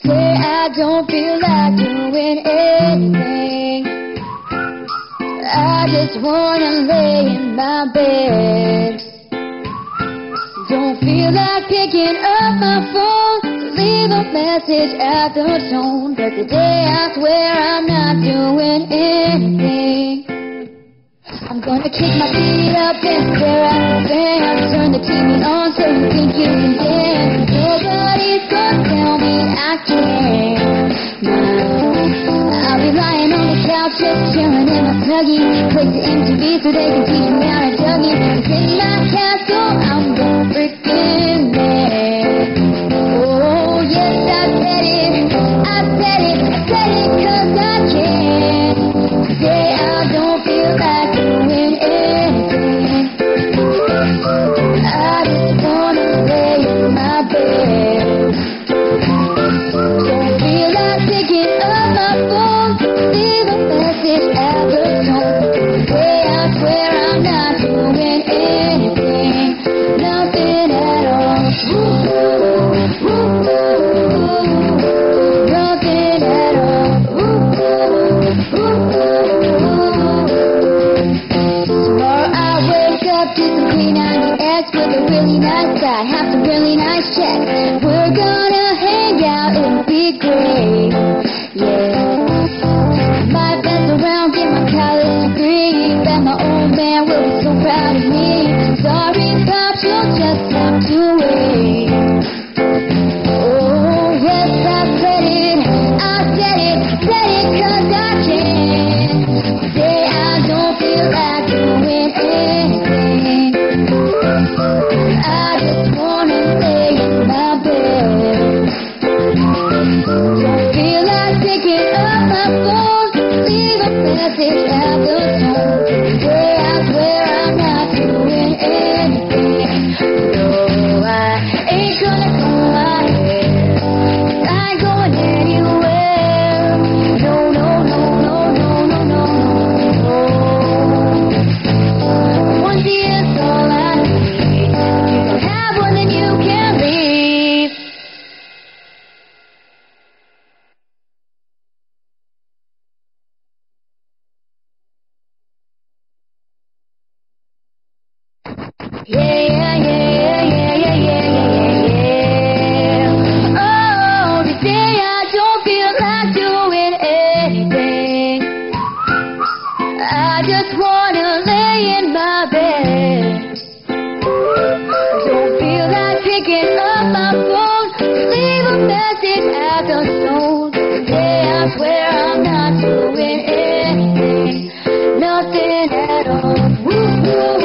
Today I don't feel like doing anything. I just wanna lay in my bed. Don't feel like picking up my phone, leave a message at the tone. But today I swear I'm not doing anything. I'm gonna kick my feet up and stare at the fan. Turn the TV on so you think can dance. I. Nah. I'll be lying on the couch just chilling in my tuggy. Place the MTV so they can teach me how to Dougie. It's in my castle, I'm the nice guy, have some really nice checks. We're gonna hang out, it'll be great. nothing at all. Woo-hoo.